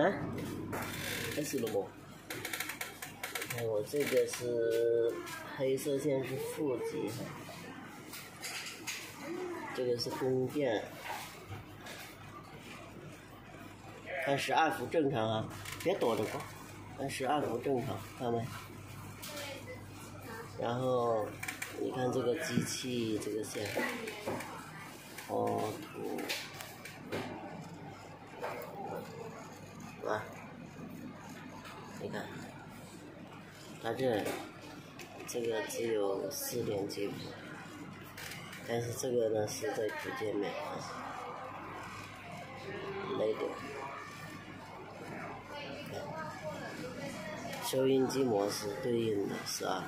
啊？开始了吗？看我这个是黑色线是负极，这个是供电，看十二伏正常啊，别躲着光，看十二伏正常，看到没？然后你看这个机器这个线，哦图。啊，你看，它这这个只有四点几伏，但是这个呢是在主界面啊，雷点，收音机模式对应的是啊。